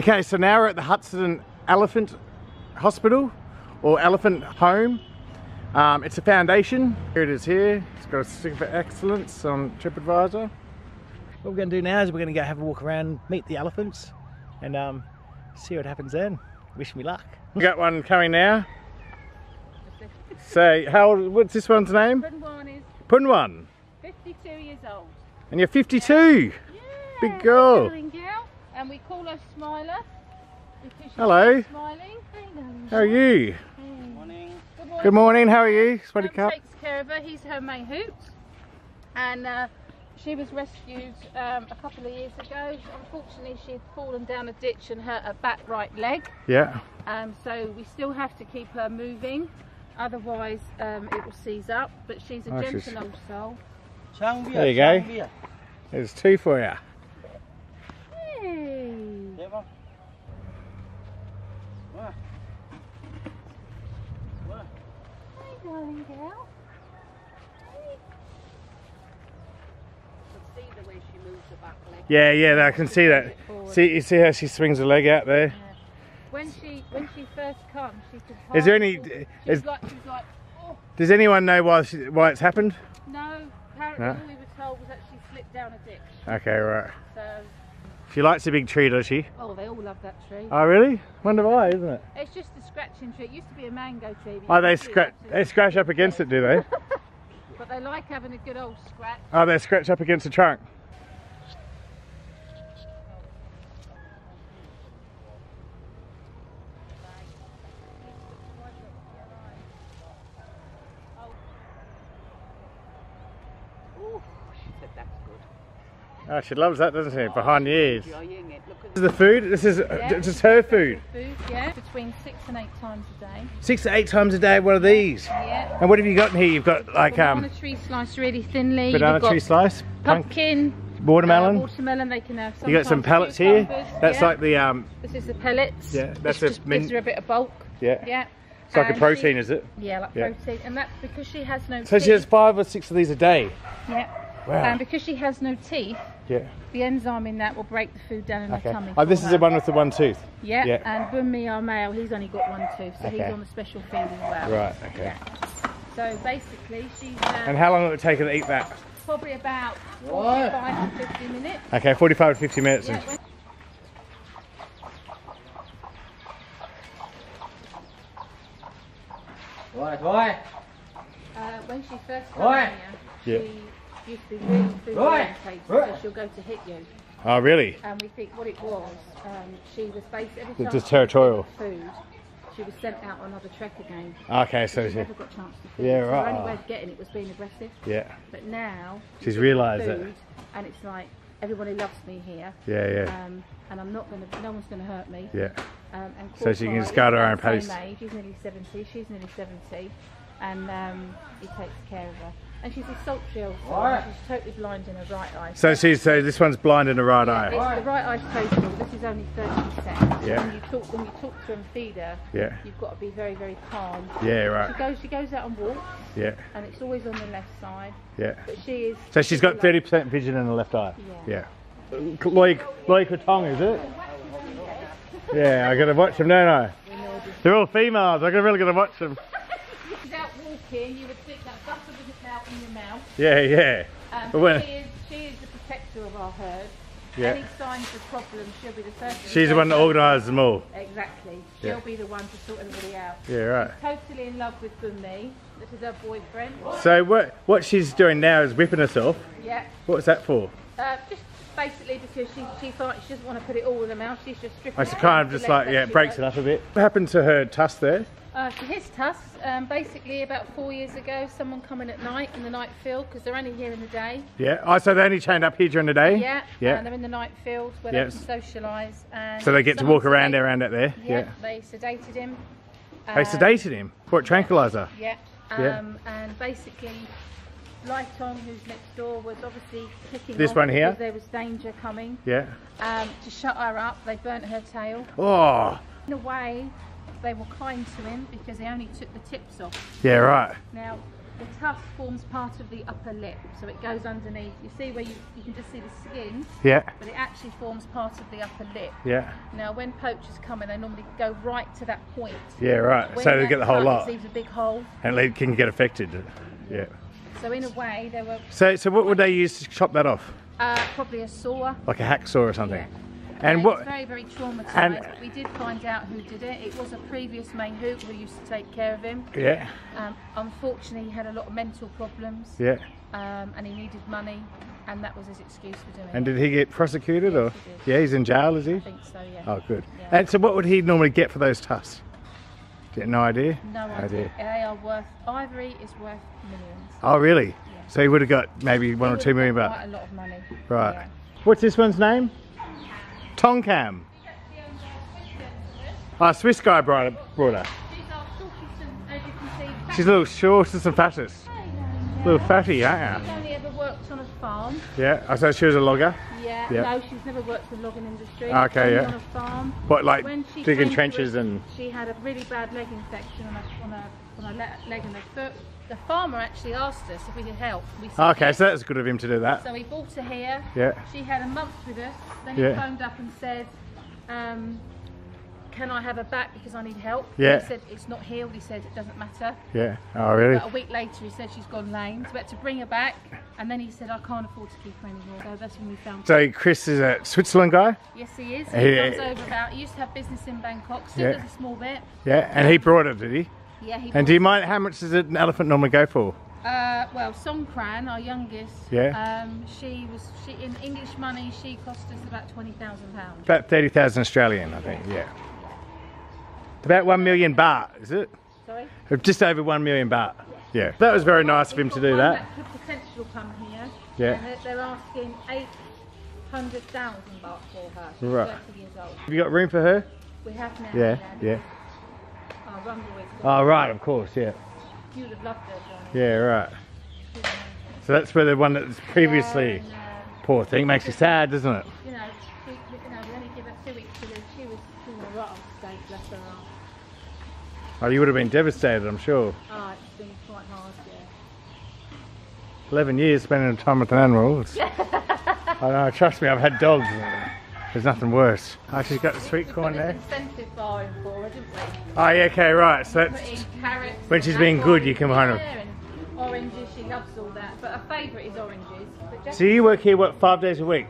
Okay, so now we're at the Hudsadin Elephant Hospital or Elephant Home. Um, it's a foundation. Here it is here. It's got a sticker for excellence on TripAdvisor. What we're going to do now is we're going to go have a walk around, meet the elephants, and um, see what happens then. Wish me luck. We got one coming now. So, how old, what's this one's name? Punwan is Punwan. 52 years old. And you're 52. Yeah, Big girl. Darling girl. And we call her Smiler. Hello. Smiling. Hey, How are you? Hey. Morning. Good morning. Good morning, how are you? Sweaty Mum cup. takes care of her. He's her mahout. And uh, she was rescued um, a couple of years ago. Unfortunately, she had fallen down a ditch and hurt her back right leg. Yeah. Um, so we still have to keep her moving. Otherwise, um, it will seize up. But she's a Oh, gentle she's- old soul. There you go. There's two for you. Hey. Đẹp không? Wow. Wow. Hi, darling girl. See the way she moves her back leg. Yeah, yeah, I can see that. See, you see how she swings her leg out there? When she when she first comes, she could. Is there any- walk. She was is- like she was like, oh Does anyone know why she, why it's happened? no. Apparently, No? all we were told was that she slipped down a ditch. Okay, right. So, She likes a big tree, does she? oh, they all love that tree. Oh, really? Wonder why, isn't it? It's just a scratching tree. It used to be a mango tree. Oh, they scratch they scratch up against it, do they? But they like having a good old scratch. Oh, they scratch up against the trunk. Oh, she said that's good. Oh, she loves that, doesn't she? Behind the ears. Enjoying it. Look at This is the food. This is Yeah. this is her food. Food, yeah, between six and eight times a day. Six to eight times a day. One of these. Yeah. And what have you got in here? You've got like banana um tree sliced really thinly. banana You've got tree slice, pumpkin, watermelon. uh, watermelon. They can have. you got some pellets here. That's yeah. like the um This is the pellets. Yeah, that's just gives her a bit of bulk. yeah. Yeah. It's like a protein, she- is it? Yeah, like Yeah. protein, and that's because she has no. So teeth. she has five or six of these a day. Yeah. Wow. And because she has no teeth, Yeah. the enzyme in that will break the food down in Okay. her tummy. Oh, this is the one with the one tooth. Yeah. yeah. And Bunmi, our male, he's only got one tooth, so he's on a special feed as well. Right. Okay. Yeah. So basically, she's uh, And how long will it take her to eat that? probably about 45 to 50 minutes. Okay, 45 to 50 minutes. Yeah, and- when- Thôi, thôi. Uh, when she first Yeah. came here, she used to be really food Right. orientated, Right. so she'll go to hit you. Oh, really? And we think what it was, um, she was based every It's time just territorial. Food, she was sent out on another trek again. Okay, so She she, never got a chance to feed. Yeah, so right. Her only way of getting it was being aggressive. yeah, But now She's you realised it. and it's like everybody loves me here. yeah, yeah, Um, and I'm not gonna, no one's gonna hurt me. yeah. Um, and So she can just go at is her own the pace. Same age. He's nearly 70. She's nearly 70, and um, he takes care of her. And she's a sultry old soul. Right. She's totally blind in her right eye. So she's so this one's blind in the right Yeah, eye. it's- the right eye's total. This is only 30%. Yeah. When you talk, when you talk to her and feed her, Yeah, you've got to be very, very calm. yeah, right. She goes, she goes out and walks, Yeah, and it's always on the left side. yeah. But she is. So she's got 30% vision in the left eye. Yeah. Yeah. like Loy tongue, is it? Yeah, I gotta watch them, don't I? They're all females. I really gotta watch them. She's out walking. You would think that butter wasn't out in your mouth. Yeah, yeah. Um, But when- she, is, she is the protector of our herd. Yeah. Any signs of problems, she'll be the first. She's the one that organises them all. Exactly. She'll Yeah. be the one to sort everybody out. Yeah, right. Totally in love with Bunmi. This is her boyfriend. So what what she's doing now is whipping herself. Yeah. What's that for? Uh, just basically because she she thought she doesn't want to put it all in her mouth. She's just stripping. I just kind of just like yeah, she breaks it up a bit. What happened to her tusk there? Uh, his tusks, um, basically about four years ago, someone coming at night in the night field because they're only here in the day. Yeah. Oh, so they only chained up here during the day. Yeah. Yeah. And they're in the night field where Yes. they can socialise. And So they get to walk around sedated- around out there. Yeah. Yeah. They sedated him. They Um, sedated him. What tranquilizer? Yeah. Yeah. Um, and basically, Lighton, who's next door, was obviously kicking This one here? there was danger coming. Yeah. Um, to shut her up, they burnt her tail. Oh. In a way, they were kind to him because they only took the tips off. Yeah. Right. Now, the tusk forms part of the upper lip, so it goes underneath. You see where you, you can just see the skin, Yeah, but it actually forms part of the upper lip. yeah, Now, when poachers come in, they normally go right to that point. yeah, right. When So they get the whole lot It leaves a big hole. and it can get affected. Yeah. So in a way, they were So, so what would they use to chop that off? uh, probably a saw. Like a hacksaw or something? And And it what? was very, very traumatised. and- we did find out who did it. It was a previous mahout who used to take care of him. Yeah, Um, unfortunately, he had a lot of mental problems yeah. um, and he needed money, and that was his excuse for doing And it. And did he get prosecuted or? He. Yeah, he's in jail, is he? I think so, yeah. Oh, good. Yeah. And so, what would he normally get for those tusks? Get no idea. No idea. They are worth, ivory is worth millions. Oh, really? Yeah. So he would have got maybe one He or two million bucks. Quite a lot of money. Right. Yeah. What's this one's name? Tongkam. Oh, ah, Swiss guy brought her. Brought her. She's our shortest and, as you can see, She's a little shortest and fattest. Little fatty, aren't She's you? only ever worked on a farm. Yeah. I thought she was a logger. Yeah. Yeah. No, she's never worked in the logging industry. Ah, okay, only yeah. On a farm. What, like digging trenches us, and. She had a really bad leg infection on a on a on le- leg and a foot. The farmer actually asked us if we could help. We said Okay, yes. so that's good of him to do that. So we brought her here. Yeah. She had a month with us. Then he Yeah. phoned up and said, um, "Can I have her back because I need help?" Yeah. He said it's not healed. He said it doesn't matter. Yeah. Oh, really? But a week later, he said she's gone lame. So we had to bring her back. And then he said, "I can't afford to keep her anymore." So that's when we found. So Chris is a Switzerland guy. yes, he is. He- He comes over about. He used to have business in Bangkok. Still Yeah. does a small bit. Yeah, and he brought her, did he? Yeah, he. And do you mind how much does an elephant normally go for? Uh, well, Songkran, our youngest. Yeah. Um, she was she in English money. She cost us about twenty thousand pounds. About thirty thousand Australian, I think. Yeah. About one million baht, is it? Sorry. Just over one million baht. Yeah. That was very nice of him to do one that. could potential come here. Yeah. And they're, they're asking eight hundred thousand baht for her. She's Right. thirty years old. Have you got room for her? We have now. Yeah. Yeah. Our Rumble is. Oh right, of course. Yeah. You would have loved. Yeah. Right. So that's where the one that was previously. And, um, Poor thing makes you sad, doesn't it? you know, she, you know, we only give her two weeks to live. She was, right off the bless her heart. Oh, you would have been devastated, I'm sure. Oh, it's been quite hard, yeah. Eleven years spending time with an animal. I know. Trust me, I've had dogs. There's nothing worse. Oh, she's got the sweet corn there. incentive for her, didn't we? Oh yeah. Okay. Right. So that's. When she's being good, you can kind of- Oranges, she loves all that. But her favourite is oranges. So you work here what five days a week?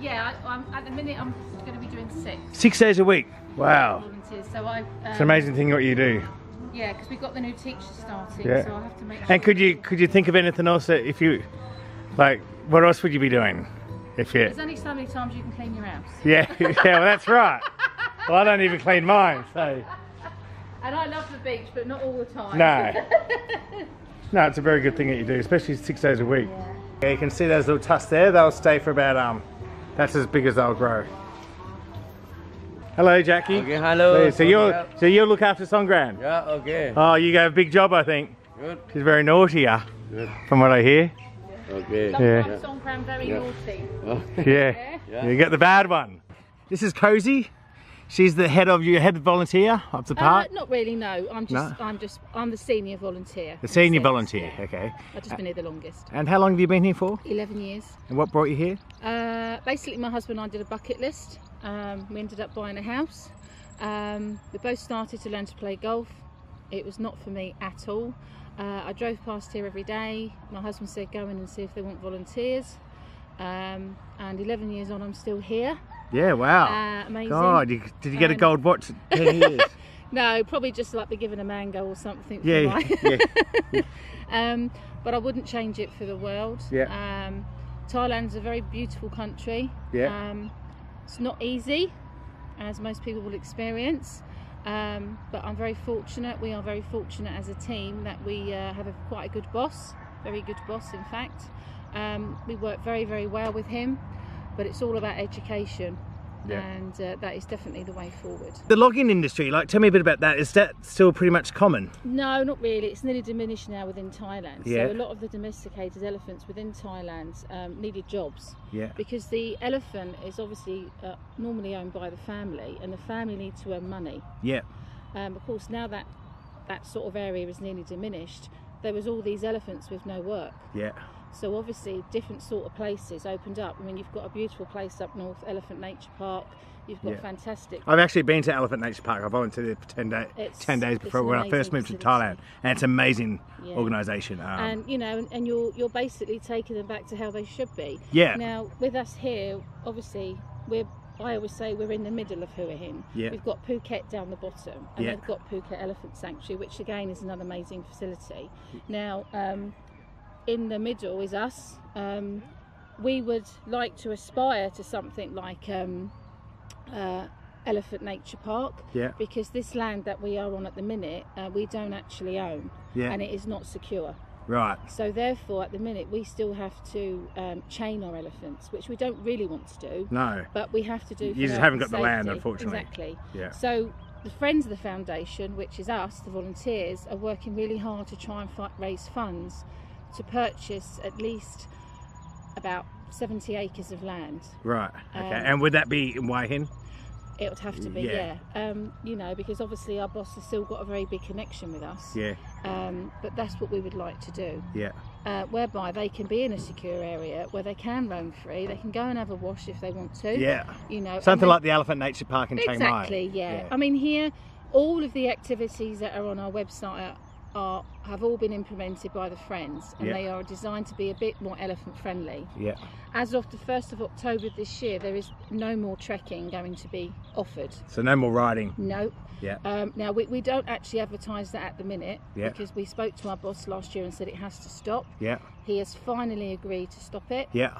yeah, I, I'm, at the minute I'm going to be doing six Six days a week. Wow. So I. Um, It's an amazing thing what you do. Yeah, because we've got the new teacher starting, Yeah. so I have to make. And could you could you think of anything else that if you like what else would you be doing if you There's only so many times you can clean your house. yeah yeah well that's right. Well I don't even clean mine so And I love the beach, but not all the time. no no it's a very good thing that you do especially six days a week. yeah. Yeah, you can see those little tusks there. They'll stay for about um that's as big as they'll grow. Hello Jackie. Okay, hello. Hey, So you so you look after Songkran. Yeah, okay. Oh, you got a big job, I think. Good. She's very naughty, yeah, Good. from what I hear. Okay. Yeah. Sometimes Songkran very Yeah. naughty. Oh, Yeah. Yeah. You get the bad one. This is Cozy. She's the head of your head volunteer of the Uh, park. not really, no. I'm just, No? I'm just, I'm the senior volunteer. the senior Since, volunteer. yeah. Okay. I've just been here the longest. And how long have you been here for? 11 years. And what brought you here? Uh, basically, my husband and I did a bucket list. Um, we ended up buying a house. Um, we both started to learn to play golf. It was not for me at all. Uh, I drove past here every day. My husband said, go in and see if they want volunteers. Um, and 11 years on, I'm still here. Yeah. Wow. Uh, amazing. God, you, did you get a Um, gold watch? at Ten years. No, probably just like be given a mango or something. for Yeah, yeah. um, but I wouldn't change it for the world. Yeah. Um, Thailand's a very beautiful country. Yeah. Um, it's not easy, as most people will experience. Um, but I'm very fortunate. We are very fortunate as a team that we uh, have a quite a good boss, very good boss, in fact. Um, we work very, very well with him, but it's all about education, Yeah. and uh, that is definitely the way forward. the logging industry. Like, tell me a bit about that. Is that still pretty much common? No, not really. It's nearly diminished now within Thailand. Yeah. So a lot of the domesticated elephants within Thailand um, needed jobs Yeah. because the elephant is obviously uh, normally owned by the family, and the family need to earn money. Yeah. Um, of course, now that that sort of area is nearly diminished, there was all these elephants with no work. Yeah. So obviously, different sort of places opened up. I mean, you've got a beautiful place up north, Elephant Nature Park. You've got Yeah. fantastic. I've actually been to Elephant Nature Park. I volunteered there for 10, day, It's- 10 days before when I first moved to. Thailand. And it's an amazing Yeah. organisation. Um, and you know, and, and you're you're basically taking them back to how they should be. yeah. Now, with us here, obviously, we're. I always say we're in the middle of Hua Hin. Yeah. We've got Phuket down the bottom, and Yeah. they've got Phuket Elephant Sanctuary, which again is another amazing facility. Now, um, in the middle is us. Um, we would like to aspire to something like um, uh, Elephant Nature Park Yeah. because this land that we are on at the minute, uh, we don't actually own, Yeah. and it is not secure. Right. So therefore, at the minute, we still have to um, chain our elephants, which we don't really want to do, No. but we have to do. You just haven't got the land, unfortunately. Exactly. Yeah. So the friends of the foundation, which is us, the volunteers, are working really hard to try and raise funds to purchase at least about 70 acres of land. Right. Okay. Um, and would that be in Hua Hin? It would have to be, Yeah. yeah. Um, you know, because obviously our boss has still got a very big connection with us. Yeah. Um, but that's what we would like to do. Yeah. uh, whereby they can be in a secure area where they can roam free. They can go and have a wash if they want to. Yeah. You know, Something like the Elephant Nature Park in Chiang Mai. exactly. Yeah. I mean, here, all of the activities that are on our website are have all been implemented by the friends, and Yeah. they are designed to be a bit more elephant friendly. Yeah. As of the first of October this year, there is no more trekking going to be offered. So no more riding. No. Yeah. Um, now we, we don't actually advertise that at the minute Yeah. because we spoke to our boss last year and said it has to stop. Yeah. He has finally agreed to stop it. Yeah.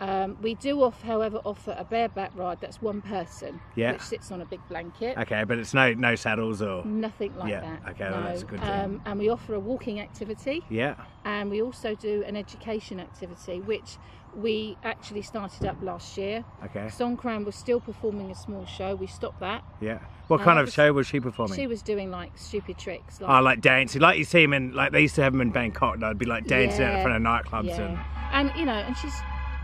Um, we do, off, however, offer a bareback ride that's one person, Yeah. which sits on a big blanket. Okay, but it's no no saddles or. Nothing like Yeah, that. okay, well, that's a good thing. Um, and we offer a walking activity, Yeah. and we also do an education activity, which we actually started up last year. Okay. Songkran was still performing a small show. We stopped that. Yeah. What Uh, kind of show was she performing? She was doing like stupid tricks. Like, Oh, like dancing, like you see them in, like they used to have them in Bangkok. They'd be like dancing out in front of nightclubs and and you know, and she's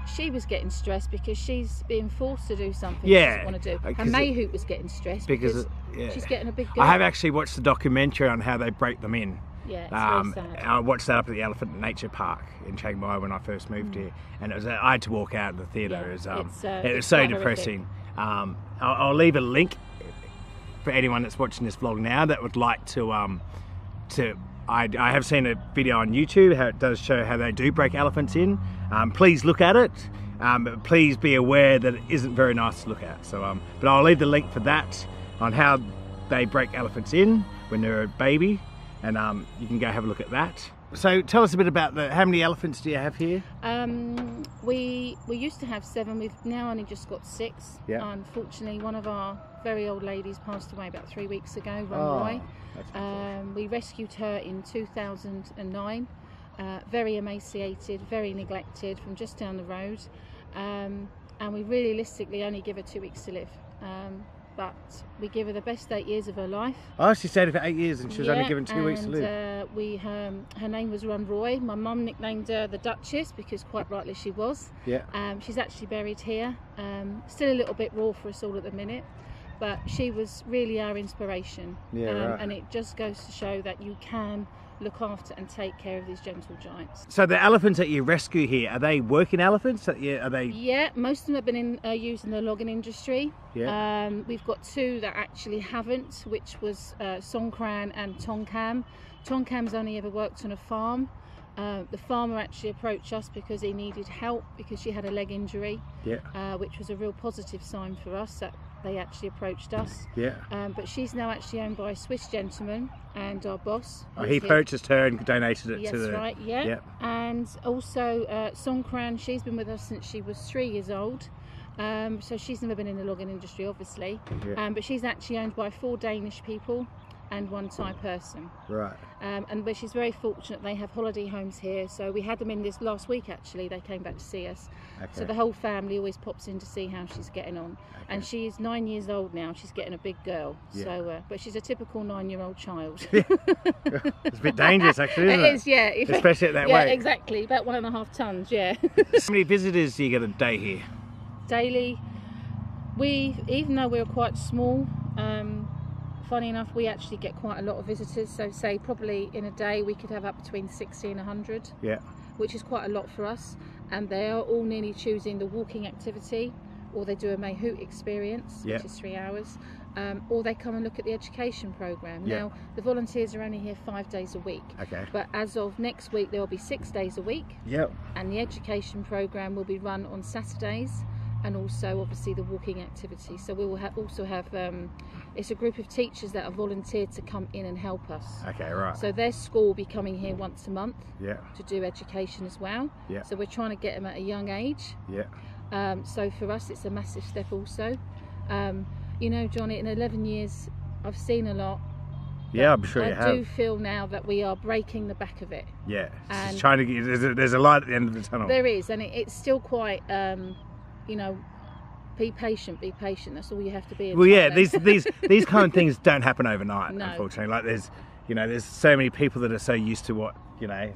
she was getting stressed because she's being forced to do something Yeah, she doesn't want to do. And Mahout was getting stressed because because, it- yeah. she's getting a big girl. I have actually watched the documentary on how they break them in. Yeah, it's Um. I watched that up at the Elephant Nature Park in Chiang Mai when I first moved here, and it was I had to walk out of the theatre. Mm. Yeah, it was, um, uh, it was so depressing. Um, I'll, I'll leave a link for anyone that's watching this vlog now that would like to um, to. I, I have seen a video on YouTube how it does show how they do break elephants in. Um, please look at it. Um, please be aware that it isn't very nice to look at. So, um, but I'll leave the link for that on how they break elephants in when they're a baby, and um, you can go have a look at that. So, tell us a bit about the. How many elephants do you have here? Um, we we used to have seven. We've now only just got six. Yeah. Unfortunately, one of our very old ladies passed away about three weeks ago. Ron Oh, Roy. Um, we rescued her in 2009. Uh, very emaciated, very neglected, from just down the road, um, and we realistically only give her two weeks to live. Um, but we give her the best eight years of her life. Oh, she stayed for eight years and she was only given two weeks to and, live. Uh, we um, her name was Ron Roy. My mum nicknamed her the Duchess because quite rightly she was. yeah. Um, she's actually buried here. Um, still a little bit raw for us all at the minute, but she was really our inspiration. Yeah, um, right. And it just goes to show that you can look after and take care of these gentle giants. So the elephants that you rescue here are they working elephants? Are they? Yeah, most of them have been in, uh, used in the logging industry. Yeah. Um, we've got two that actually haven't, which was uh, Songkran and Tongkam. Tongkam's only ever worked on a farm. Uh, the farmer actually approached us because he needed help because she had a leg injury, Yeah. uh, which was a real positive sign for us that they actually approached us. Yeah. Um, but she's now actually owned by a Swiss gentleman and our boss. Oh, he purchased her and donated it Yes, to the. right, yeah. yeah. And also uh, Songkran, she's been with us since she was three years old. Um, so she's never been in the logging industry, obviously. Yeah. Um, but she's actually owned by four Danish people and one Thai person. Right. Um, and but she's very fortunate. They have holiday homes here. So we had them in this last week. Actually, they came back to see us. So the whole family always pops in to see how she's getting on. And she is nine years old now. She's getting a big girl. Yeah. So, uh, but she's a typical nine-year-old child. It's a bit dangerous, actually, isn't it? it is, yeah. Especially at that yeah, weight. exactly. About one and a half tons, yeah. How many visitors do you get a day here? Daily, we, even though we're quite small, um, funny enough, we actually get quite a lot of visitors. So say probably in a day we could have up between 60 and 100, Yeah. which is quite a lot for us. And they are all nearly choosing the walking activity, or they do a Mahout experience, Yeah. which is three hours, um, or they come and look at the education program. Yeah. Now the volunteers are only here five days a week, Okay. but as of next week there will be six days a week, Yep. and the education program will be run on Saturdays and also obviously the walking activity so we will ha- also have um, it's a group of teachers that are volunteered to come in and help us Okay. Right. so their school will be coming here once a month yeah. to do education as well Yeah. so we're trying to get them at a young age Yeah. um, so for us it's a massive step also um, you know johnny in 11 years i've seen a lot Yeah. I'm sure i you have. do feel now that we are breaking the back of it Yeah. And- trying to get. There's a, there's a light at the end of the tunnel. There is, and it, it's still quite, um, you know, be patient, be patient. That's all you have to be. Well, yeah, these these these kind of things don't happen overnight, No. unfortunately. Like there's, you know, there's so many people that are so used to what you know,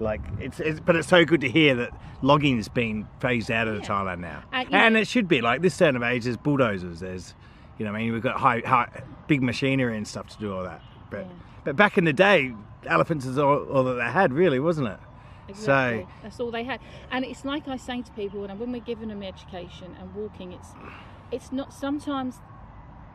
like it's, it's but it's so good to hear that logging is being phased out of Yeah. Thailand now, And, you and it should be like this turn of age. There's bulldozers. There's, you know, I mean, we've got high, high big machinery and stuff to do all that. But Yeah. but back in the day, elephants is all, all that they had, really, wasn't it? Exactly. That's all they had, and it's like I say to people when, when we're giving them education and walking, it's it's not sometimes.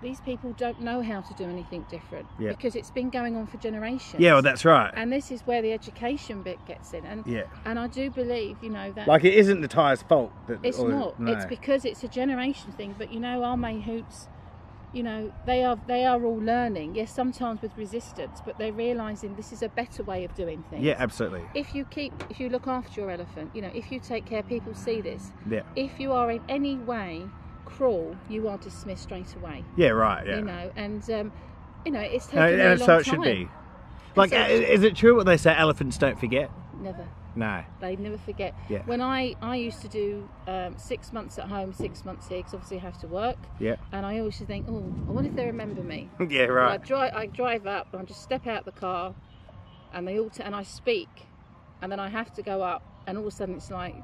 These people don't know how to do anything different Yeah. because it's been going on for generations. Yeah, well, that's right. and this is where the education bit gets in, and yeah, and I do believe, you know, that like it isn't the Thais' fault. That, It's or- not. no. It's because it's a generation thing. But you know, our mahouts, you know, they are they are all learning. Yes, sometimes with resistance, but they're realizing this is a better way of doing things. Yeah, absolutely. If you keep, if you look after your elephant, you know, if you take care, people see this. Yeah, If you are in any way cruel, you are dismissed straight away. yeah, right. Yeah. You know, and um, you know, it's taken and a it's long so it time. should be. Like, so uh, is it true what they say? Elephants don't forget. Never. No. They never forget. Yeah. When I I used to do um, six months at home, six months here, because obviously I have to work. Yeah. And I always think, oh, I wonder if they remember me. yeah. So I Right. drive, I drive up, and I just step out the car, and they all, t- and I speak, and then I have to go up, and all of a sudden it's like,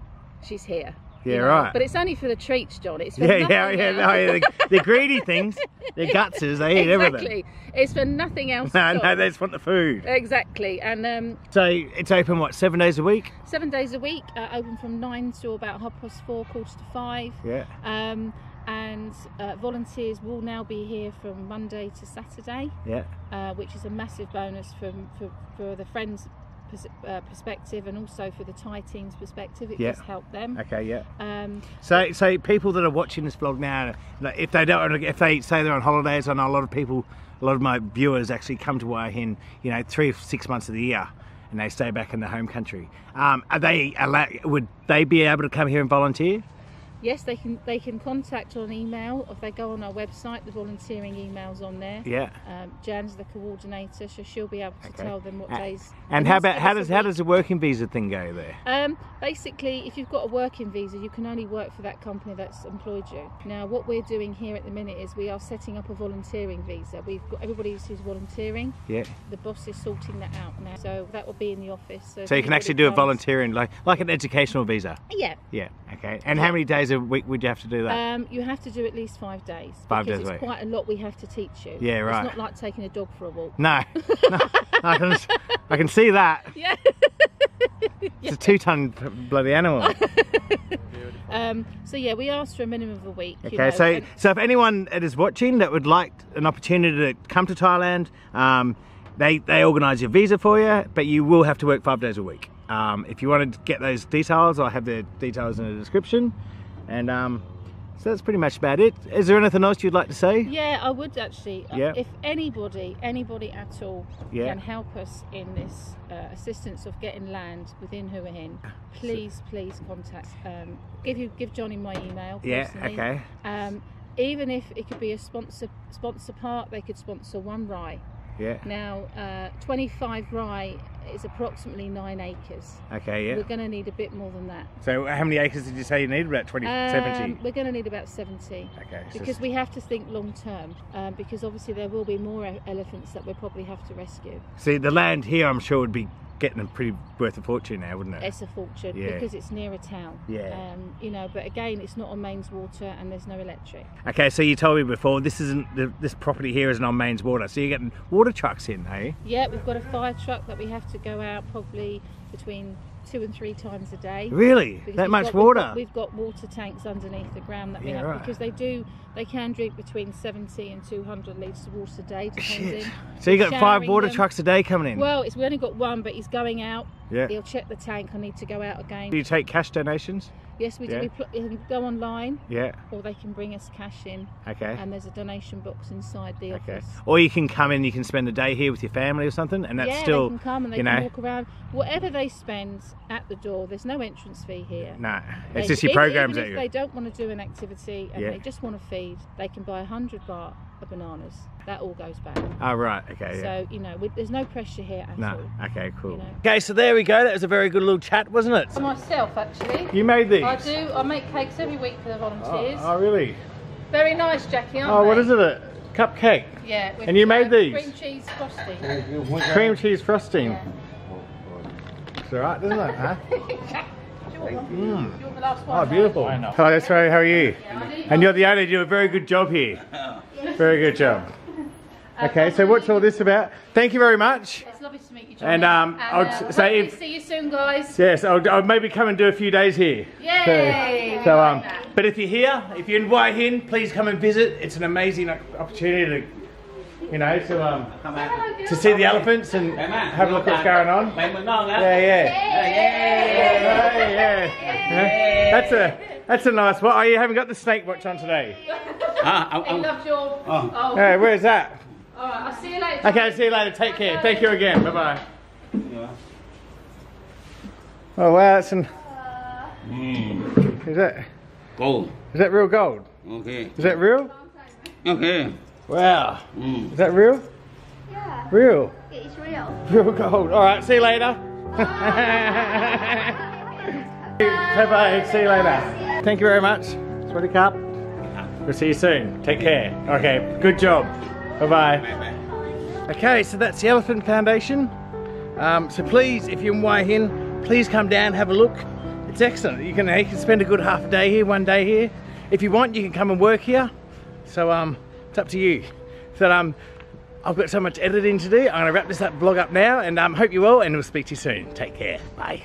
she's here. You Yeah. know. Right. But it's only for the treats, John. It's for yeah. nothing Yeah. Yeah. No, yeah, the, the greedy things, the gutses, they eat everything. exactly. It's for nothing else. No, no, they just want the food. Exactly. And um, So it's open what seven days a week? seven days a week, uh, open from nine to about half past four, quarter to five. Yeah. Um, and uh, volunteers will now be here from Monday to Saturday. Yeah. uh, which is a massive bonus from, for, for the friends pers- uh, perspective and also for the Thai team's perspective. It Yeah. does help them. Okay. Yeah. Um, So, so people that are watching this vlog now, like, if they don't, if they say they're on holidays, I know a lot of people, a lot of my viewers actually come to Hua Hin, you know, three or six months of the year, and they stay back in the home country. Um, are they allow, would they be able to come here and volunteer? Yes, they can they can contact on email if they go on our website. The volunteering emails on there. Yeah. Um, Jan's the coordinator, so she'll be able to Okay. tell them what A- days. And how about how does how does the working visa thing go there? Um, basically, if you've got a working visa, you can only work for that company that's employed you. Now, what we're doing here at the minute is we are setting up a volunteering visa. We've got everybody who's volunteering. Yeah. The boss is sorting that out now, so that will be in the office. if So you can actually do a volunteering like like an educational visa. Yeah. Yeah. Okay. And how many days a week would you have to do that? Um, you have to do at least five days. Five because days a it's week. quite a lot we have to teach you. Yeah, right. It's not like taking a dog for a walk. no. no. I can I can see that. Yeah. It's a two ton bloody animal. Um, so yeah, we asked for a minimum of a week. you Okay, know, so so if anyone that is watching that would like an opportunity to come to Thailand, um, they they organise your visa for you, but you will have to work five days a week. Um, if you want to get those details, I'll have the details in the description. And um, so that's pretty much about it. Is there anything else you'd like to say? Yeah, I would actually. Uh, Yeah. If anybody, anybody at all, Yeah. can help us in this uh, assistance of getting land within Hua Hin, please, please contact. Um, give you give Johnny my email. Yeah. personally. Okay. Um, even if it could be a sponsor sponsor part, they could sponsor one rai. Yeah. Now, uh, 25 rai is approximately nine acres. Okay. Yeah. We're going to need a bit more than that. So how many acres did you say you need? About 20, Um, 70? we're going to need about 70. Okay. so Because we have to think long term, um, because obviously there will be more elephants that we'll probably have to rescue. See, the land here, I'm sure would be getting them pretty worth a fortune now, wouldn't it? It's a fortune Yeah. because it's near a town. Yeah. Um, you know, but again, it's not on mains water and there's no electric. Okay, so you told me before this isn't the, this property here isn't on mains water, so you're getting water trucks in, hey? Yeah, we've got a fire truck that we have to go out probably between two and three times a day. Really? That much got- we've water? got- We've got, water tanks underneath the ground that we Yeah, have right. because they do, they can drink between 70 and 200 litres of water a day, depending. Shit. So you got five water them. trucks a day coming in? Well, it's we only got one, but he's going out. Yeah. He'll check the tank. I need to go out again. Do you take cash donations? Yes, we do. Yeah. We pl- go online, Yeah. or they can bring us cash in, Okay. and there's a donation box inside the Okay. office. Or you can come in, you can spend a day here with your family or something, and that's yeah, still, they can come and they you can know, walk around. Whatever they spend at the door, there's no entrance fee here. no, They- it's just your programs even at if you. they don't want to do an activity and Yeah. they just want to feed, they can buy a 100 baht of bananas. That all goes back. Oh ah, right, okay, yeah. So, you know, we, there's no pressure here at No, all. okay, cool. You know. Okay, so there we go. That was a very good little chat, wasn't it? For myself, actually. You made these. I do. I make cakes every week for the volunteers. Oh, oh, really? Very nice, Jackie, aren't Oh, they? what is it? A cupcake, Yeah. with, And you made uh, these? Cream cheese frosting. cream cheese frosting. Yeah. It's all right, doesn't it? Huh? Do you want one? Mm. Do you want the last one? Oh, beautiful. Hi, that's right. How are you? And you're the owner. You do a very good job here. Very good job. Okay, so what's all this about? Thank you very much. It's lovely to meet you, Johnny. And, um, I'll uh, say if- see you soon, guys. Yes, I'll, I'll maybe come and do a few days here. Yay! So, um, but if you're here, if you're in Hua Hin, please come and visit. It's an amazing opportunity to, you know, to um, to see the elephants and have a look what's going on. Mày mừng ngon. Yeah, yeah. Yeah, yeah. yeah. That's a that's a nice one. Oh, you haven't got the snake watch on today. À, ông, He ông. loves your. Oh. Oh. Hey, where's that? All right. I'll see you later. Okay, I'll see you later. Take care. Thank you again. Bye bye. Yeah. Oh wow, that's an. Ừ. Is that Gold. is that real gold? Okay. Is that real? Okay. Wow. Ừ. Is that real? Yeah, Real. it's real. Real gold. All right. See you later. bye bye. See you later. Thank you very much. Sweaty cup. We'll see you soon. Take care. Okay. Good job. Bye bye. Okay, so that's the Elephant Foundation. Um, so please, if you're in Hua Hin, please come down, have a look. It's excellent. You can, you can spend a good half a day here, one day here. If you want, you can come and work here. So um, it's up to you. So um, I've got so much editing to do. I'm gonna wrap this up vlog up now and um, hope you will and we'll speak to you soon. Take care. Bye.